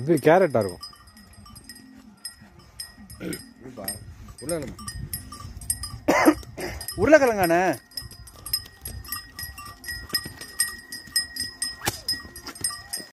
இது கேரட்டாக இருக்கும். உருளைக்கிழமா உருளைக்கிழங்காண்ணே?